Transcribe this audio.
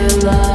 your love.